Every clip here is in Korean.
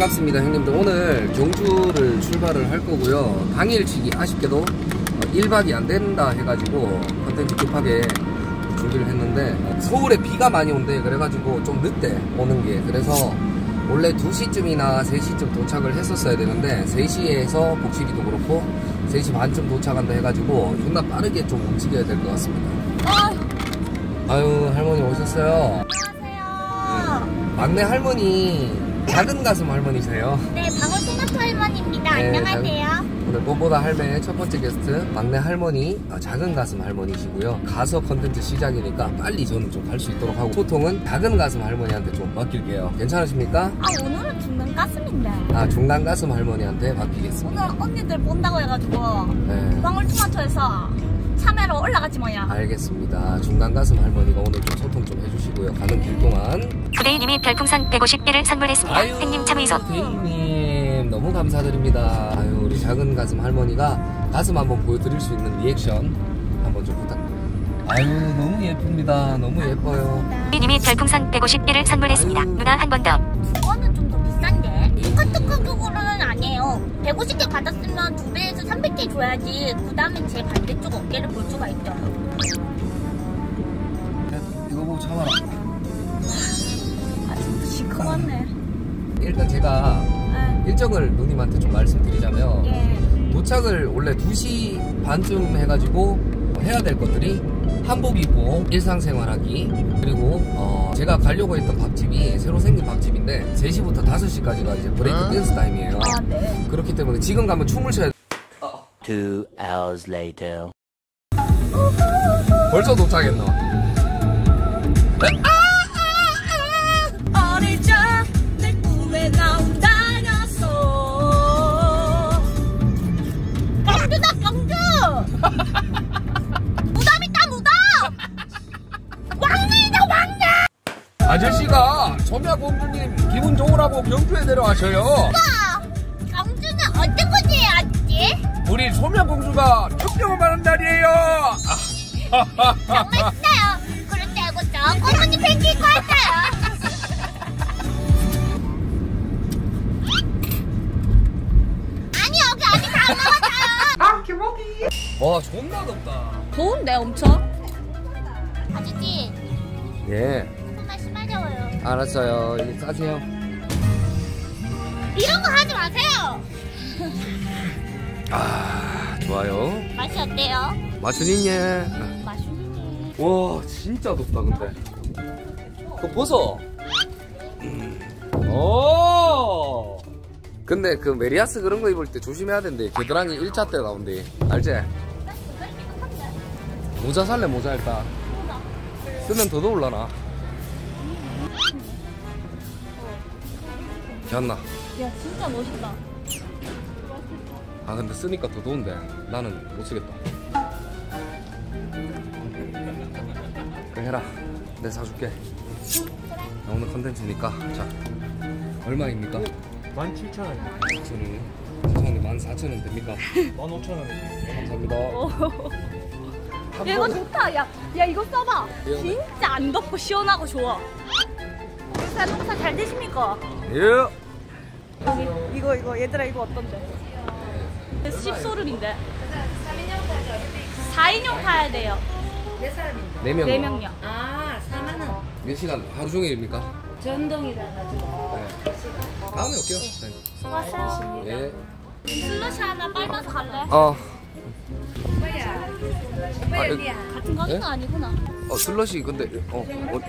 반갑습니다 형님들. 오늘 경주를 출발을 할 거고요. 당일치기 아쉽게도 1박이 안 된다 해가지고 컨텐츠 급하게 준비를 했는데 서울에 비가 많이 온대. 그래가지고 좀 늦대 오는 게. 그래서 원래 2시쯤이나 3시쯤 도착을 했었어야 되는데 3시에서 복실이도 그렇고 3시 반쯤 도착한다 해가지고 존나 빠르게 좀 움직여야 될 것 같습니다. 아유 할머니 오셨어요? 안녕하세요. 막내 할머니 작은 가슴 할머니세요 네, 방울토마토 할머니입니다. 네, 안녕하세요. 오늘 뽀뽀다 할매 첫 번째 게스트 막내 할머니 아, 작은 가슴 할머니시고요 가서 컨텐츠 시작이니까 빨리 저는 좀 갈 수 있도록 하고 소통은 작은 가슴 할머니한테 좀 맡길게요 괜찮으십니까? 아, 오늘은 죽는 가슴인데. 아 중간 가슴 할머니한테 맡기겠습니다 오늘 언니들 본다고 해가지고 네 방울토마토에서 참외로 올라가지 뭐야. 알겠습니다 중간 가슴 할머니가 오늘 좀 소통 좀 해주시고요 가는 길 동안 부대인님이 별풍선 150개를 선물했습니다. 행님 참의소. 대인님 너무 감사드립니다 아유 우리 작은 가슴 할머니가 가슴 한번 보여드릴 수 있는 리액션 한번 좀 부탁드립니다 아유 너무 예쁩니다 너무 예뻐요 님이 별풍선 150개를 선물했습니다. 아유. 누나 한 번 더. 150개 받았으면 두 배에서 300개 줘야지. 그 다음에 제 반대쪽 어깨를 볼 수가 있죠. 이거 보고 참아라 아, 좀 시커멓네. 일단 제가 아, 일정을 누님한테 좀 말씀드리자면 예. 도착을 원래 2시 반쯤 해가지고 해야 될 것들이 한복 입고 일상생활하기 그리고 어, 제가 가려고 했던 밥집이 새로 생긴 밥집인데 3시부터 5시까지가 이제 브레이크 댄스 타임이에요. 아, 네. 그렇기 때문에 지금 가면 춤을 춰야 Two hours later. 벌써 도착했나 어 아저씨가 소미야공주님 기분 좋으라고 경주에 내려가셔요. 오빠 강주는 어떤 거지 아지 우리 소미야공주가 축경을 받는 날이에요. 정말 신나요. 그런데 알고 저 꼬문이 팬길 것 같아요. 아니 여기 아직 안 나왔어요 와 존나 덥다. 더운데 엄청? 아저씨. 예 심하려워요. 알았어요. 이제 싸세요. 이런 거 하지 마세요! 아 좋아요. 맛이 어때요? 맛은 있예 맛있네. 와 진짜 덥다 근데. 그거 벗어 음. 오 근데 그 메리아스 그런 거 입을 때 조심해야 된대. 겨드랑이 1차 때 나온대. 알지? 모자 살래 모자 일단. 쓰면 더 더울라나 괜찮나? 야 진짜 멋있다. 아 근데 쓰니까 더 더운데. 나는 못 쓰겠다. 그래 해라. 내가 사줄게. 나 오늘 컨텐츠니까. 자 얼마입니까? 17,000원, 4천원 죄송한데 14,000원 됩니까? 15,000원. 감사합니다. 야 이거 좋다. 야, 야 이거 써봐. 시원해. 진짜 안 덥고 시원하고 좋아. 농사 농사 잘 되십니까? 예 여기 이거 이거 얘들아 이거 어떤데? 십소름인데 4인용 타야 돼요 네명 4명요 아, 4만원. 몇 시간 하루 종일입니까? 전동이라 가지고. 네 다음에 올게요 네. 수고하세요 예. 슬러시 하나 빨면서 갈래? 어? 아, 미야? 같은 가게는 네? 아니구나 어 슬러시 근데 어, 어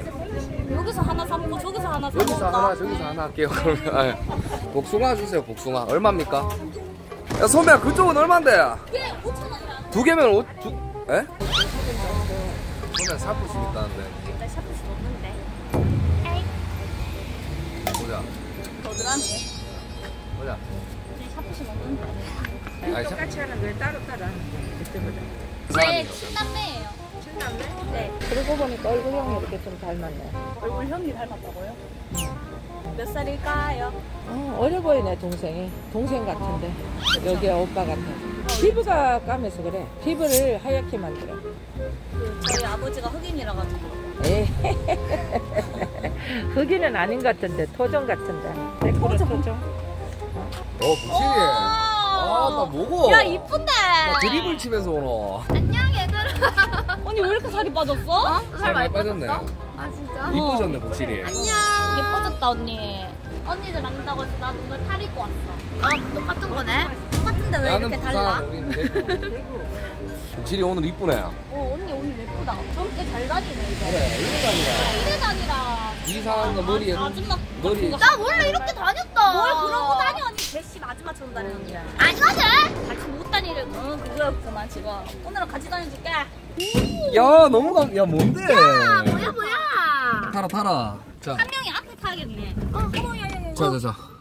여기서 하나 사먹고 저기서 하나 사먹을까? 여기서 하나 저기서 하나 할게요 그러면 아, 예. 복숭아 주세요 복숭아 얼마입니까? 야 소미야 그쪽은 얼만데? 예 5천원이야 두 개면 오, 두, 에? 소미야 사고 수 있다는데 일단 샤프시 없는데 에이 보자 너들한테 보자 샤프시 없는데 아니 참 똑같이 하는 왜 따로 따로 하는 거야? 그때보다. 제 친남매예요 친남매? 네 그러고 보니까 얼굴형이 이렇게 좀 닮았네. 얼굴 형이 닮았다고요? 몇 살일까요? 어, 어려 보이네, 동생이. 동생 같은데. 여기 오빠 같아. 피부가 까매서 그래. 피부를 하얗게 만들어. 그 저희 아버지가 흑인이라 가지고. 흑인은 아닌 것 같은데, 토종 같은데. 토종? 토종? 어, 복실이. 아, 나 뭐고? 야 이쁜데. 나 드리블 치면서 오노. 안녕 얘들아. 언니 왜 이렇게 살이 빠졌어? 살 많이 빠졌네. 아 진짜? 이쁘졌네, 복실이. 안녕. 예뻐졌다 언니. 언니들 안다고 해서 나도 오늘 탈 입고 왔어. 아 똑같은 거네? 똑같은데 왜 이렇게 달라? 복실이 오늘 이쁘네. 어 언니 오늘 예쁘다. 저렇게 잘 다니네 이제. 그래, 이거 아니라. 이래 다니라. 이상한 거 머리에. 아줌마 머리. 나 원래 이렇게 다녔다. 뭘 그러고 다녀 언니 제시 아줌마처럼? 같이 못 응 그거였구만 지금. 오늘은 같이 다녀줄게. 야, 너무 감, 야, 뭔데? 아 뭐야 뭐야. 타라, 타라. 자, 한 명이 앞에 타겠네. 어 어머 야야야. 자, 자, 자.